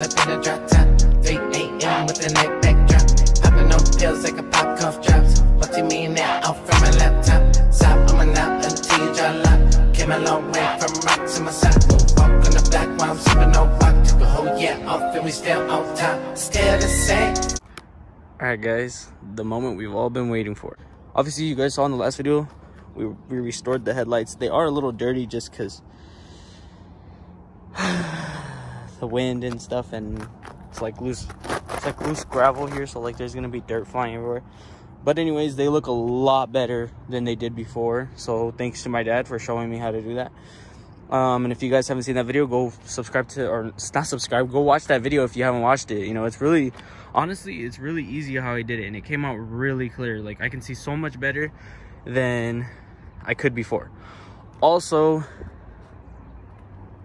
Up in the drop top, 3 a.m. with the neck back drop. Popping on pills like a pop cough drops. Multi-millionaire out from my laptop. Stop, I'm an out until you draw lock. Came a long way from rock to my side. Move walk on the block while I'm sipping no rock. Took a whole year off and we still on top. Still the same. Alright guys, the moment we've all been waiting for. Obviously you guys saw in the last video, we, we restored the headlights. They are a little dirty just because the wind and stuff and it's like loose it's like loose gravel here so like there's gonna be dirt flying everywhere. But anyways they look a lot better than they did before so thanks to my dad for showing me how to do that. Um and if you guys haven't seen that video go subscribe to or not subscribe go watch that video if you haven't watched it. You know it's really honestly it's really easy how i did it and it came out really clear. Like i can see so much better than i could before. Also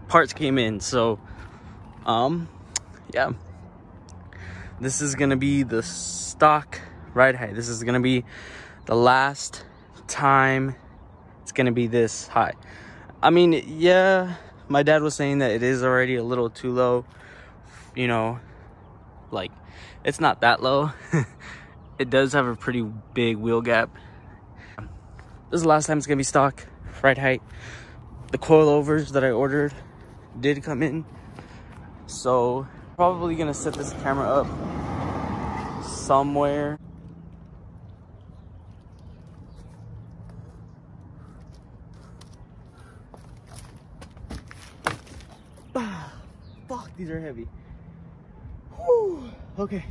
parts came in so um yeah. This is gonna be the stock ride height this is gonna be the last time it's gonna be this high. I mean yeah my dad was saying that it is already a little too low you know like it's not that low. It does have a pretty big wheel gap. This is the last time it's gonna be stock ride height the coilovers that i ordered did come in so probably gonna set this camera up somewhere. Fuck, these are heavy. Whew. Okay.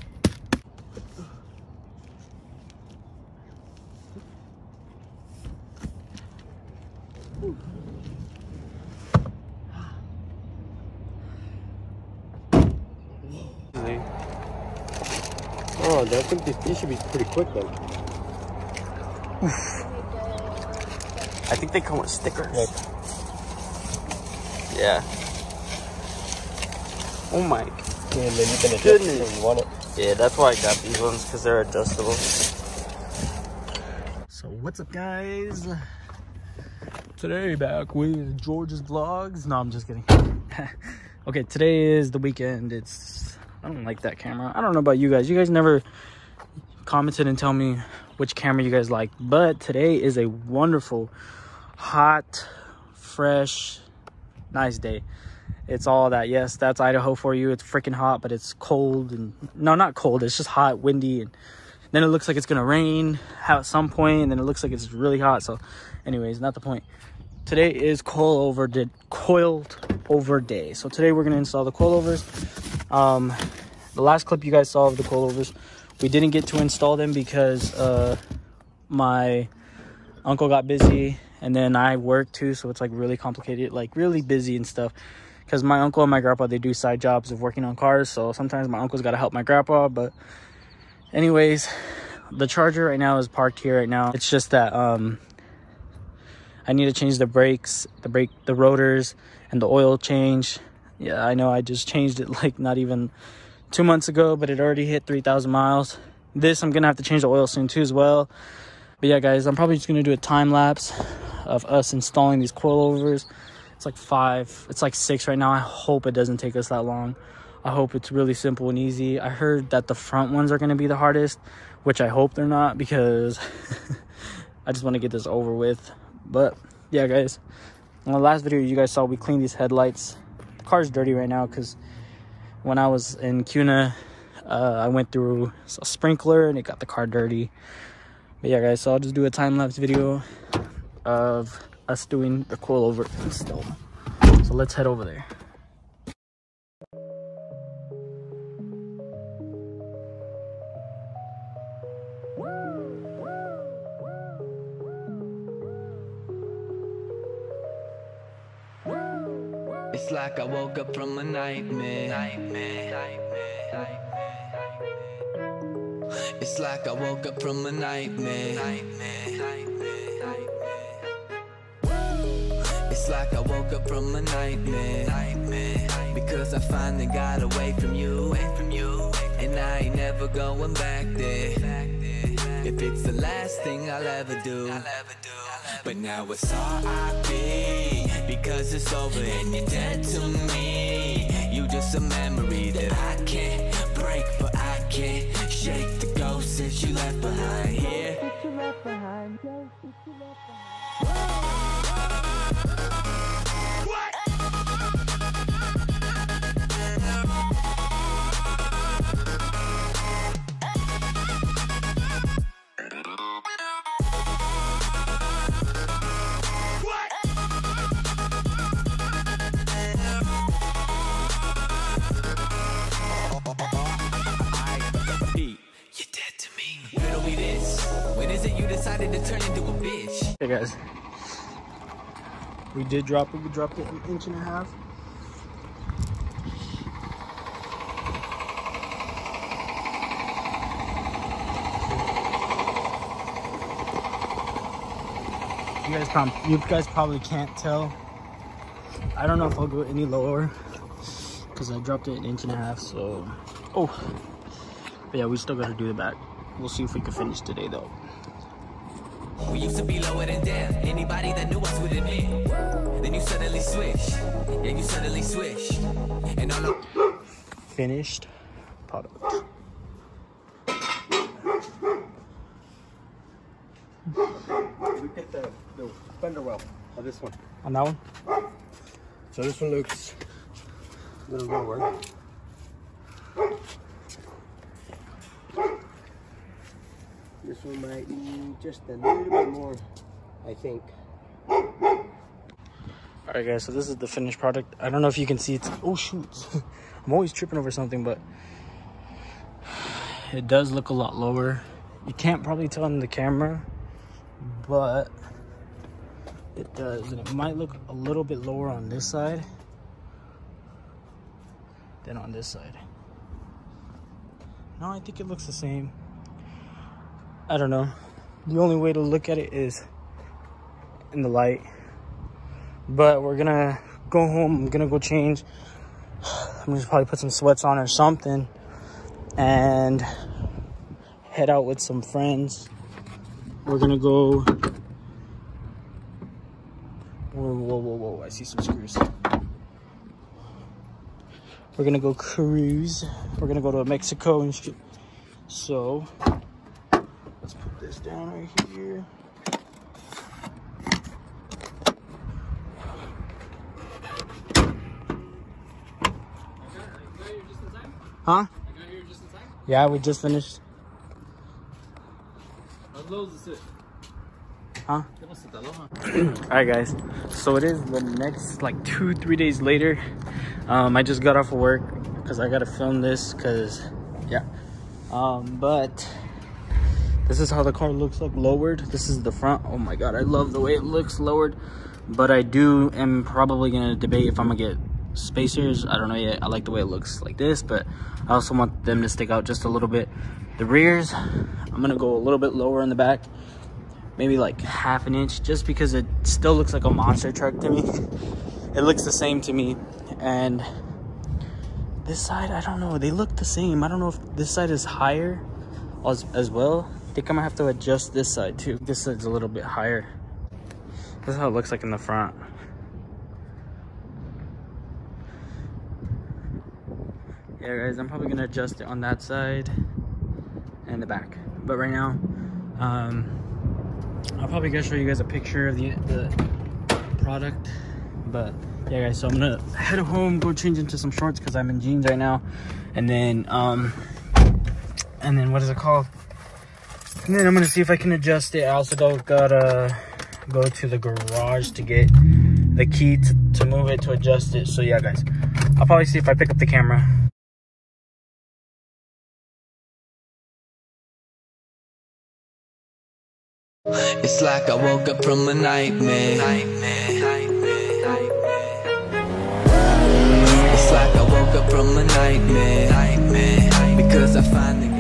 I think these, these should be pretty quick then. I think they come with stickers. Yeah. Yeah. Oh my Yeah, and you can Goodness. you want it. Yeah, that's why I got these ones because they're adjustable. So what's up, guys? Today back with George's vlogs. No, I'm just kidding. okay, today is the weekend. It's I don't like that camera. I don't know about you guys. You guys never commented and tell me which camera you guys like. But today is a wonderful, hot, fresh, nice day. It's all that. Yes that's idaho for you. It's freaking hot but it's cold and no not cold. It's just hot windy and then it looks like it's gonna rain at some point and then it looks like it's really hot. So anyways not the point. Today is coil over did coiled over day. So today we're gonna install the coilovers um the last clip you guys saw of the coilovers we didn't get to install them because uh my uncle got busy and then i work too so it's like really complicated like really busy and stuff. Because my uncle and my grandpa they do side jobs of working on cars so sometimes my uncle's got to help my grandpa but anyways the charger right now is parked here right now. It's just that um i need to change the brakes the brake the rotors and the oil change yeah i know i just changed it like not even two months ago but it already hit 3000 miles. This i'm gonna have to change the oil soon too as well. But yeah guys i'm probably just gonna do a time lapse of us installing these coilovers. It's like five it's like six right now. I hope it doesn't take us that long. I hope it's really simple and easy. I heard that the front ones are to be the hardest which i hope they're not because i just want to get this over with. But yeah guys in the last video you guys saw we cleaned these headlights car's dirty right now because when i was in Kuna uh, i went through a sprinkler and it got the car dirty but yeah guys so i'll just do a time-lapse video of us doing the coilover install. So let's head over there. Like I woke up from a nightmare. It's like I woke up from a nightmare. It's like I woke up from a nightmare. Because I finally got away from you. And I ain't never going back there. If it's the last thing I'll ever do. But now it's R.I.P. Because it's over and you're dead to me. You're just a memory that I can't break, but I can't shake the ghost that you left behind here. Pete, Hey guys, we did drop it. We dropped it an inch and a half. You guys, prob- you guys probably can't tell. I don't know if I'll go any lower because I dropped it an inch and a half. So, oh, but yeah, we still gotta do the back. We'll see if we can finish today though. We used to be lower than death. Anybody that knew us would admit. Then you suddenly switch. Yeah, you suddenly switch. And all of finished product. We picked the, the fender well of this one. On that one? So this one looks a little lower. One might need just a little bit more, I think. All right, guys. So this is the finished product. I don't know if you can see it. Oh shoot! I'm always tripping over something, but it does look a lot lower. You can't probably tell on the camera, but it does, and it might look a little bit lower on this side than on this side. No, I think it looks the same. I don't know. The only way to look at it is in the light. But we're gonna go home. I'm gonna go change. I'm gonna probably put some sweats on or something and head out with some friends. We're gonna go. Whoa whoa whoa whoa i see some screws. We're gonna go cruise. We're gonna go to mexico and shit. So this down right here Huh? Yeah, we just finished. Huh? Alright guys, so it is the next like two, three days later. Um, I just got off of work because I gotta film this because, yeah. Um, but this is how the car looks like lowered. This is the front. Oh my god, I love the way it looks lowered. But I do am probably gonna debate if I'm gonna get spacers. I don't know yet. I like the way it looks like this, but I also want them to stick out just a little bit. The rears, I'm gonna go a little bit lower in the back, maybe like half an inch, just because it still looks like a monster truck to me. It looks the same to me, and this side, I don't know. They look the same. I don't know if this side is higher as, as well. I think I'm gonna have to adjust this side too. This side's a little bit higher. This is how it looks like in the front. yeah guys i'm probably gonna adjust it on that side and the back but right now um i'll probably gonna show you guys a picture of the the product but yeah guys so i'm gonna head home go change into some shorts because i'm in jeans right now and then um and then what is it called and then I'm gonna see if I can adjust it. I also go, gotta go to the garage to get the key to, to move it, to adjust it. So yeah, guys, I'll probably see if I pick up the camera. It's like I woke up from a nightmare. It's like I woke up from a nightmare. Because I finally.